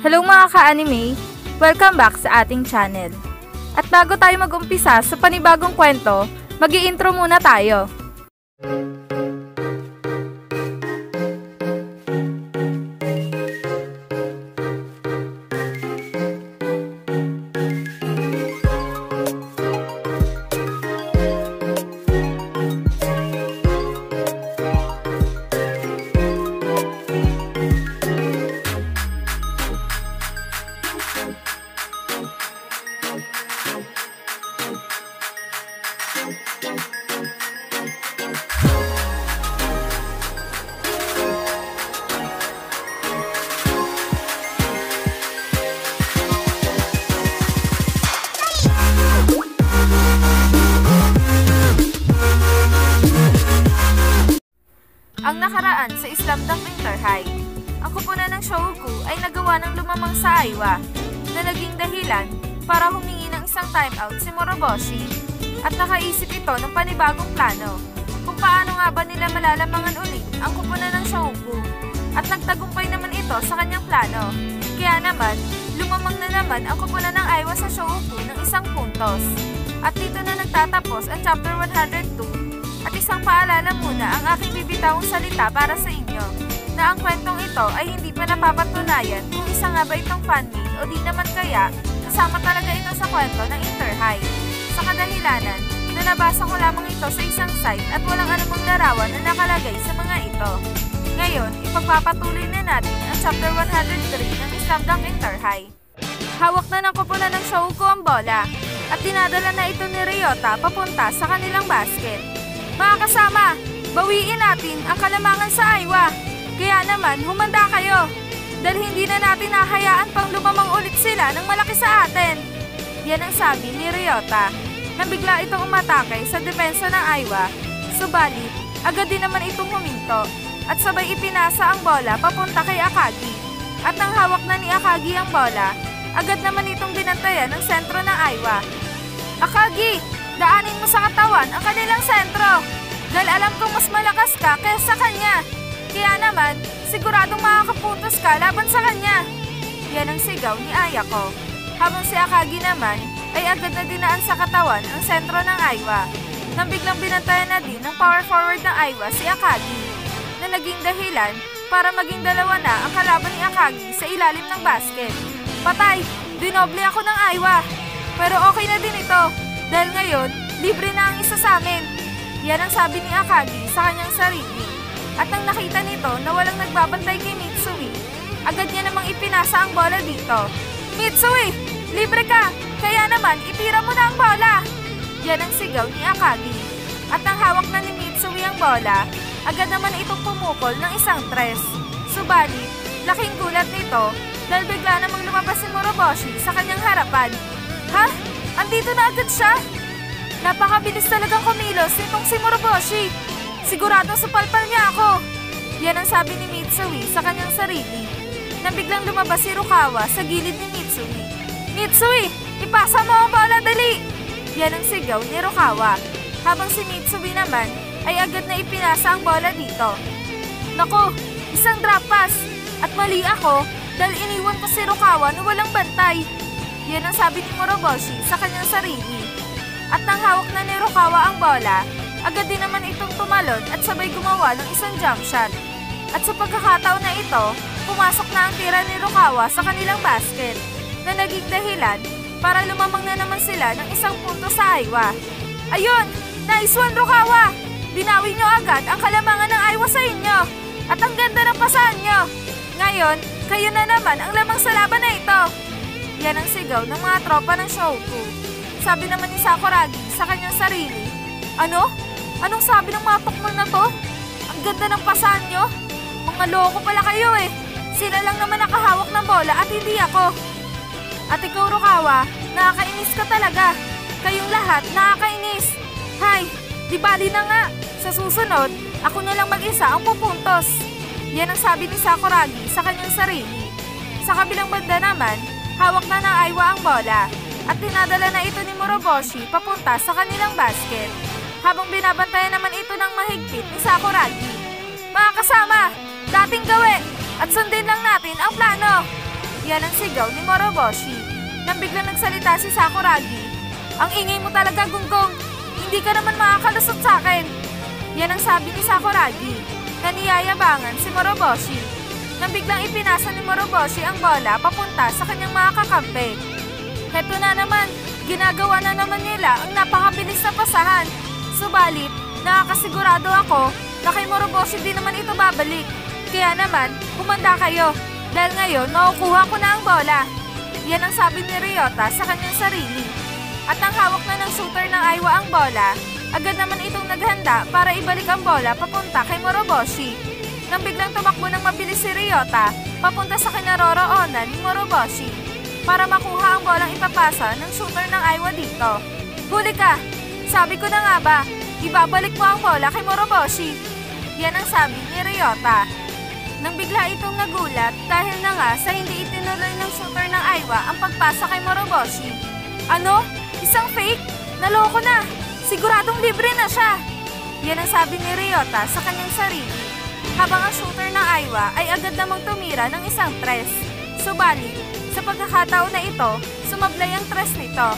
Hello mga ka-anime! Welcome back sa ating channel. At bago tayo mag-umpisa sa panibagong kwento, mag intro muna tayo. Ang nakaraan sa Islam Dunk Winter High. Ang kupunan ng Shohoku ay nagawa ng lumamang sa Aiwa na naging dahilan para humingi ng isang timeout si Moroboshi at nakaisip ito ng panibagong plano kung paano nga ba nila malalamangan ulit ang kupunan ng Shohoku at nagtagumpay naman ito sa kanyang plano. Kaya naman, lumamang na naman ang kupunan ng Aiwa sa Shohoku ng isang puntos. At dito na nagtatapos ang chapter 102 at isang paalala muna ang aking bibitawang salita para sa inyo na ang kwentong ito ay hindi pa napapatunayan kung isa nga ba itong fanmade o di naman kaya kasama talaga ito sa kwento ng Interhigh. Sa kadahilanan, na nabasa ko lamang ito sa isang site at walang anumang larawan na nakalagay sa mga ito. Ngayon, ipagpapatuloy na natin ang chapter 103 ng Slam Dunk Interhigh. Hawak na ng kupunan ng Shouko ang bola at dinadala na ito ni Ryota papunta sa kanilang basket. Mga kasama, bawiin natin ang kalamangan sa Aiwa. Kaya naman, humanda kayo. Dahil hindi na natin nahayaan pang lumamang ulit sila ng malaki sa atin. Yan ang sabi ni Ryota. Bigla itong umatake sa depensa ng Aiwa. Subalit, agad din naman itong huminto at sabay ipinasa ang bola papunta kay Akagi. At nang hawak na ni Akagi ang bola, agad naman itong binantayan ng sentro ng Aiwa. Akagi, daanin mo sa katawan ang kanilang sentro. Dahil alam kong mas malakas ka kaysa kanya. Kaya naman, siguradong makakapuntos ka laban sa kanya. Yan ang sigaw ni Ayako. Habang si Akagi naman ay agad na dinaan sa katawan ang sentro ng Aiwa. Nang biglang binantayan na din ng power forward ng Aiwa si Akagi na naging dahilan para maging dalawa na ang kalaban ni Akagi sa ilalim ng basket. Patay! Dinoble ako ng Aiwa! Pero okay na din ito dahil ngayon, libre na ang isa sa amin. Yan ang sabi ni Akagi sa kanyang sarili. At nang nakita nito na walang nagbabantay kay Mitsui, agad niya namang ipinasa ang bola dito. Mitsui! Libre ka! Kaya naman, itira mo na ang bola! Yan ang sigaw ni Akagi. At nang hawak na ni Mitsui ang bola, agad naman itong pumukol ng isang tres. Subalit, laking gulat nito dahil bigla namang lumabas si Moroboshi sa kanyang harapan. Ha? Andito na agad siya? Napakabilis talagang kumilos nitong si Moroboshi. Sigurado sa palpal niya ako. Yan ang sabi ni Mitsui sa kanyang sarili. Nang biglang lumabas si Rukawa sa gilid ni Mitsui. Mitsui, ipasa mo ang bola dali! Yan ang sigaw ni Rukawa. Habang si Mitsui naman ay agad na ipinasa ang bola dito. Nako, isang drop pass. At mali ako dahil iniwan ko si Rukawa na walang bantay. Yan ang sabi ni Moroboshi sa kanyang sarili. At nang hawak na ni Rukawa ang bola, agad din naman itong tumalon at sabay gumawa ng isang jump shot. At sa pagkakataon na ito, pumasok na ang tira ni Rukawa sa kanilang basket na naging dahilan para lumamang na naman sila ng isang punto sa Aiwa. Ayun! Nice one, Rukawa! Binawi nyo agad ang kalamangan ng Aiwa sa inyo at ang ganda ng pasahan nyo. Ngayon, kayo na naman ang lamang sa laban na ito. Yan ang sigaw ng mga tropa ng Shoku. Sabi naman ni Sakuragi sa kanyang sarili, Ano? Anong sabi ng mga tukmol na to? Ang ganda ng pasahan nyo? Mga loko pala kayo eh. Sila lang naman nakahawak ng bola at hindi ako. At ikaw, Rukawa, nakakainis ka talaga. Kayong lahat, nakakainis. Hay, di bali na nga. Sa susunod, ako na lang mag-isa ang pupuntos. Yan ang sabi ni Sakuragi sa kanyang sarili. Sa kabilang banda naman, hawak na ng Aiwa ang bola at dinadala na ito ni Moroboshi papunta sa kanilang basket. Habang binabantayan naman ito ng mahigpit ni Sakuragi. Mga kasama, dating gawin at sundin lang natin ang plano. Yan ang sigaw ni Moroboshi. Nang biglang nagsalita si Sakuragi, Ang ingay mo talaga, Gunggong! Hindi ka naman makakalusot sa akin! Yan ang sabi ni Sakuragi na niyayabangan si Moroboshi. Nang biglang ipinasa ni Moroboshi ang bola papunta sa kanyang mga kakampi. Heto na naman, ginagawa na naman nila ang napakabilis na pasahan. Subalit, nakakasigurado ako na kay Moroboshi din naman ito babalik. Kaya naman, humanda kayo dahil ngayon makukuha ko na ang bola. Yan ang sabi ni Ryota sa kanyang sarili. At ang hawak na ng shooter ng Aiwa ang bola, agad naman itong naghanda para ibalik ang bola papunta kay Moroboshi. Nang biglang tumakbo ng mabilis si Ryota, papunta sa kinaroroonan ni Moroboshi para makuha ang bolang ipapasa ng shooter ng Aiwa dito. Huli ka! Sabi ko na nga ba, ibabalik mo ang bola kay Moroboshi. Yan ang sabi ni Ryota. Nang bigla itong nagulat dahil na nga sa hindi itinuloy ng shooter ng Aiwa ang pagpasa kay Moroboshi. Ano? Isang fake? Naloko na! Siguradong libre na siya! Yan ang sabi ni Ryota sa kanyang sarili. Habang ang shooter ng Aiwa ay agad namang tumira ng isang tres. Subalit, sa pagkakataon na ito, sumablay ang tres nito.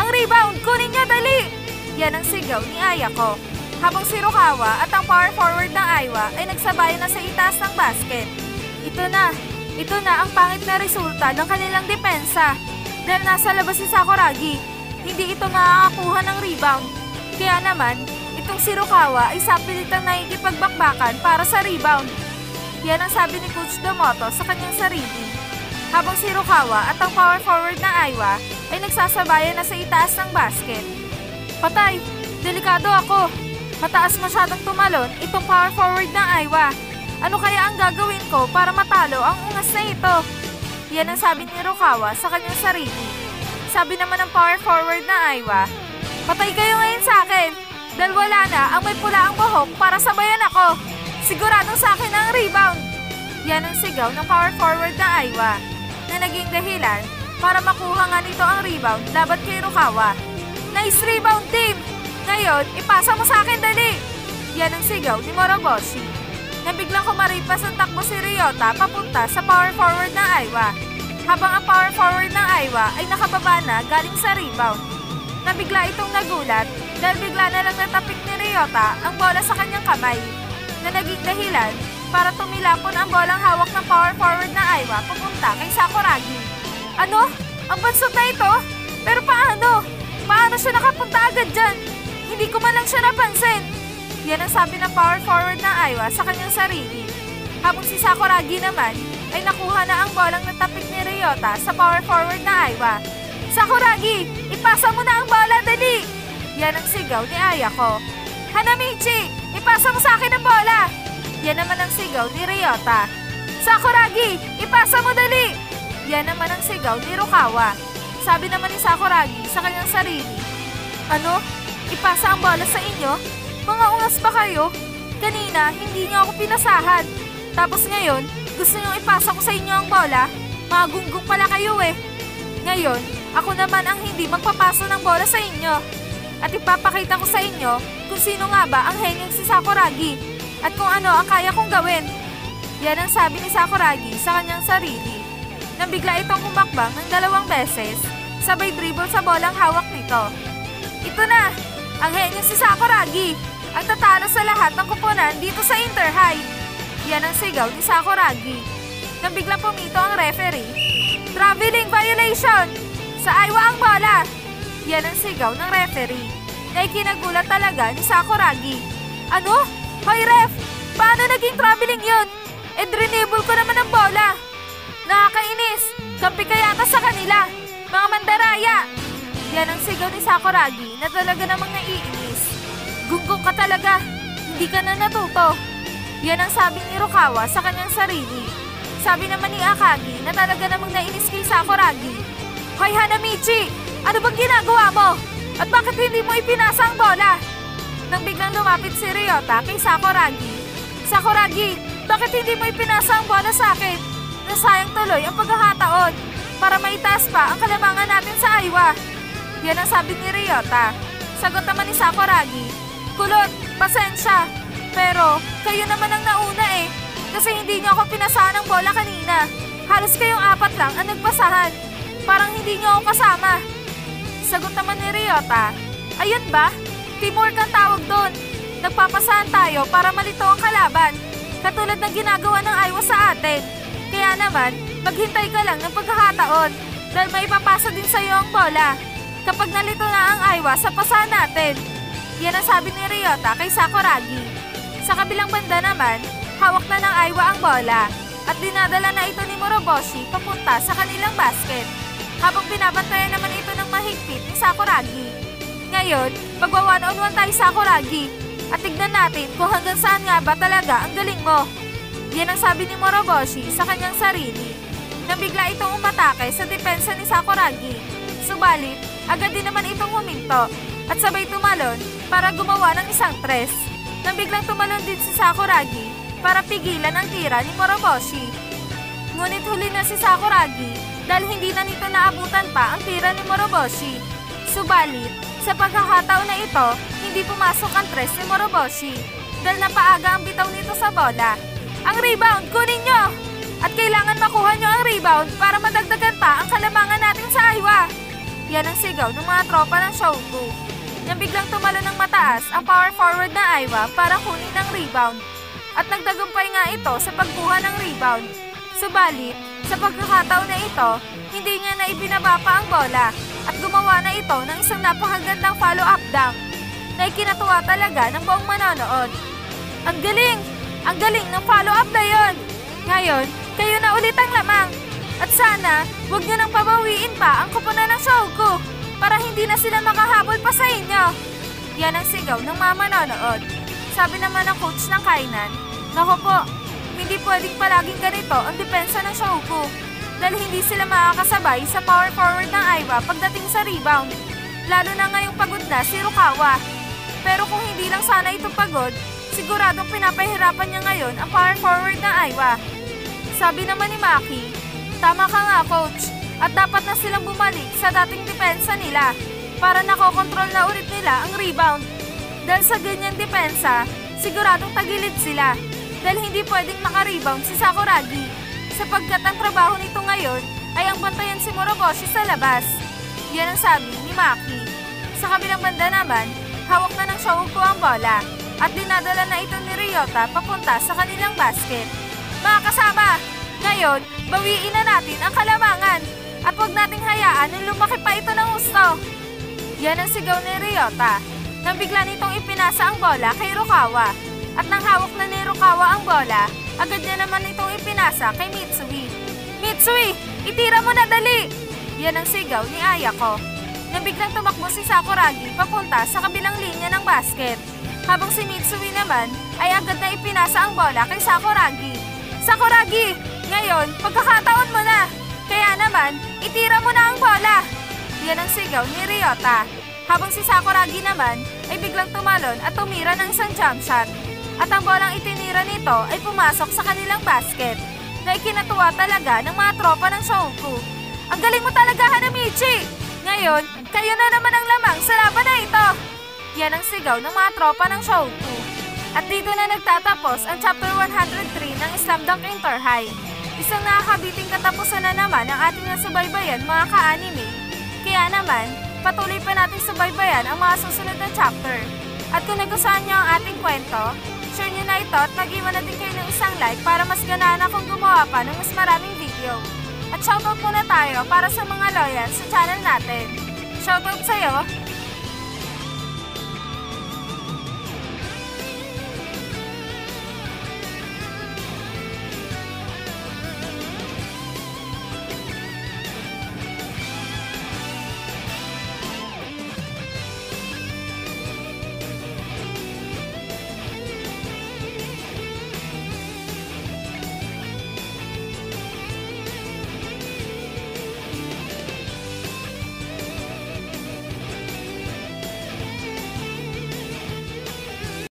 Ang rebound! Kunin niya dali! Yan ang sigaw ni Ayako. Habang si Rukawa at ang power forward ng Aiwa ay nagsabayan na sa itaas ng basket. Ito na, ito na ang pangit na resulta ng kanilang depensa. Dahil nasa labas si Sakuragi, hindi ito makakakuha ng rebound. Kaya naman, itong si Rukawa ay sapilitang nakikipagbakbakan para sa rebound. Yan ang sabi ni Coach Domoto sa kanyang sarili. Habang si Rukawa at ang power forward ng Aiwa ay nagsasabayan na sa itaas ng basket. Patay! Delikado ako! Mataas masyadong tumalon itong power forward ng Aiwa. Ano kaya ang gagawin ko para matalo ang ungas na ito? Yan ang sabi ni Rukawa sa kanyang sarili. Sabi naman ng power forward na Aiwa, Patay kayo ngayon sa akin dahil wala na ang may pula ang buhok para sabayan ako. Siguradong sa akin ang rebound. Yan ang sigaw ng power forward na Aiwa na naging dahilan para makuha nga nito ang rebound laban kay Rukawa. Nice rebound team! Ngayon, ipasa mo sa akin dali! Yan ang sigaw ni Moroboshi. Nang biglang kumaripas ang takbo si Ryota papunta sa power forward ng Aiwa. Habang ang power forward ng Aiwa ay nakababa na galing sa rebound. Nang bigla itong nagulat dahil bigla na lang natapik ni Ryota ang bola sa kanyang kamay na naging dahilan para tumilapon ang bolang hawak ng power forward na Aiwa papunta kay Sakuragi. Ano? Ang bansot na ito? Pero paano? Paano siya nakapunta agad dyan? Hindi ko man lang siya napansin. Yan ang sabi ng power forward ng Aiwa sa kanyang sarili. Habang si Sakuragi naman ay nakuha na ang bolang natapik ni Ryota sa power forward na Aiwa. Sakuragi, ipasa mo na ang bola, dali! Yan ang sigaw ni Ayako. Hanamichi, ipasa mo sa akin ang bola! Yan naman ang sigaw ni Ryota. Sakuragi, ipasa mo dali! Yan naman ang sigaw ni Rukawa. Sabi naman ni Sakuragi sa kanyang sarili. Ano? Ipasa ang bola sa inyo? Mga ungas ba kayo? Kanina, hindi niyo ako pinasahan. Tapos ngayon, gusto niyo ipasa ko sa inyo ang bola? Mga gunggong pala kayo eh. Ngayon, ako naman ang hindi magpapasa ng bola sa inyo. At ipapakita ko sa inyo kung sino nga ba ang henyong si Sakuragi at kung ano ang kaya kong gawin. Yan ang sabi ni Sakuragi sa kanyang sarili. Nang bigla itong humakbang ng dalawang beses, sabay dribble sa bolang hawak nito. Ito na! Ang henyo si Sakuragi! Ang tatalo sa lahat ng kupunan dito sa Interhigh! Yan ang sigaw ni Sakuragi. Nang biglang pumito ang referee, Traveling violation! Sa Aiwa ang bola! Yan ang sigaw ng referee. Na ikinagulat talaga ni Sakuragi. Ano? Hoy ref! Paano naging traveling yun? E drenable ko naman ang bola! Nakakainis! Kampi ka yata sa kanila! Mga mandaraya! Yan ang sigaw ni Sakuragi na talaga namang naiinis. Gunggong ka talaga! Hindi ka na natuto! Yan ang sabi ni Rukawa sa kanyang sarili. Sabi naman ni Akagi na talaga namang nainis kay Sakuragi. Hoy Hanamichi! Ano bang ginagawa mo? At bakit hindi mo ipinasa ang bola? Nang biglang lumapit si Ryota kay Sakuragi. Sakuragi, bakit hindi mo ipinasa ang bola sa akin? Nasayang tuloy ang pagkakataon para maitaas pa ang kalamangan natin sa Aiwa. Yan ang sabi ni Ryota. Sagot naman ni Sakuragi. Kulot, pasensya. Pero kayo naman ang nauna eh. Kasi hindi niyo ako pinasahan ng bola kanina. Halos kayong apat lang ang nagpasahan. Parang hindi niyo ako kasama. Sagot naman ni Ryota, Ayun ba? Teamwork ang tawag doon. Nagpapasahan tayo para malito ang kalaban. Katulad ng ginagawa ng Aiwa sa atin. Kaya naman, maghintay ka lang ng pagkakataon dahil may ipapasa din sa iyo ang bola. Kapag nalito na ang Aiwa sa pasahan natin. Yan ang sabi ni Ryota kay Sakuragi. Sa kabilang banda naman, hawak na ng Aiwa ang bola at dinadala na ito ni Moroboshi papunta sa kanilang basket. Habang binabantayan ng mahigpit ni Sakuragi. Ngayon, magwa one on one tayo Sakuragi at tignan natin kung hanggang saan nga ba talaga ang galing mo. Yan ang sabi ni Moroboshi sa kanyang sarili. Nang bigla itong umatake sa depensa ni Sakuragi. Subalit, agad din naman itong huminto at sabay tumalon para gumawa ng isang tres. Nang biglang tumalon din si Sakuragi para pigilan ang tira ni Moroboshi. Ngunit huli na si Sakuragi dahil hindi na nito naabutan pa ang tira ni Moroboshi. Subalit, sa pagkakataon na ito, hindi pumasok ang tres ni Moroboshi dahil napaaga ang bitaw nito sa bola. Ang rebound, kunin nyo! At kailangan makuha nyo ang rebound para madagdagan pa ang kalamangan natin sa Aiwa. Yan ang sigaw ng mga tropa ng Shogu. Nang biglang tumalo ng mataas ang power forward na Aiwa para kunin ang rebound. At nagdagumpay nga ito sa pagkuha ng rebound. Subalit, sa pagkakataon na ito, hindi niya na ibinaba pa ang bola at gumawa na ito ng isang napakagandang follow-up dunk na ikinatuwa talaga ng buong manonood. Ang galing! Ang galing ng follow-up na yon! Ngayon, kayo na ulit ang lamang. At sana, huwag nyo nang pabawiin pa ang kupunan ng show ko para hindi na sila makahabol pa sa inyo. Yan ang sigaw ng mga manonood. Sabi naman ng coach ng kainan, Nako po, hindi pwedeng palaging ganito ang depensa ng show ko dahil hindi sila makakasabay sa power forward ng Aiwa pagdating sa rebound. Lalo na ngayong pagod na si Rukawa. Pero kung hindi lang sana ito pagod, siguradong pinapahirapan niya ngayon ang power forward ng Aiwa. Sabi naman ni Maki, Tama ka nga coach, at dapat na silang bumalik sa dating depensa nila para nakokontrol na ulit nila ang rebound. Dahil sa ganyan depensa, siguradong tagilid sila dahil hindi pwedeng makarebound si Sakuragi sapagkat ang trabaho nito ngayon ay ang bantayan si Moroboshi sa labas. Yan ang sabi ni Maki. Sa kabilang banda naman, hawak na ng Shouko ang bola at dinadala na ito ni Ryota papunta sa kanilang basket. Mga kasama, ngayon, bawiin na natin ang kalamangan at huwag nating hayaan na lumaki pa ito ng gusto. Yan ang sigaw ni Ryota nang bigla nitong ipinasa ang bola kay Rukawa at nang hawak na ni Rukawa ang bola, agad niya naman itong ipinasa kay Mitsui. Mitsui, itira mo na dali! Yan ang sigaw ni Ayako. Nang biglang tumakbo si Sakuragi papunta sa kabilang linya ng basket. Habang si Mitsui naman ay agad na ipinasa ang bola kay Sakuragi. Sakuragi, ngayon, pagkakataon mo na! Kaya naman, itira mo na ang bola! Yan ang sigaw ni Ryota. Habang si Sakuragi naman ay biglang tumalon at tumira ng isang jump shot. At ang bolang itinira nito ay pumasok sa kanilang basket na ikinatuwa talaga ng mga tropa ng Shouku. Ang galing mo talaga, Hanamichi! Ngayon, kayo na naman ang lamang sa laban na ito! Yan ang sigaw ng mga tropa ng Shouku. At dito na nagtatapos ang Chapter 103 ng Slam Dunk Inter High. Isang nakakabiting katapusan na naman ang ating nasubaybayan mga ka-anime. Kaya naman, patuloy pa natin subaybayan ang mga susunod na chapter. At kung nagustuhan niyo ang ating kwento, share niyo na ito at mag-iwan na din kayo ng isang like para mas ganaan akong gumawa pa ng mas maraming video. At shoutout muna tayo para sa mga loyal sa channel natin. Shoutout sa'yo,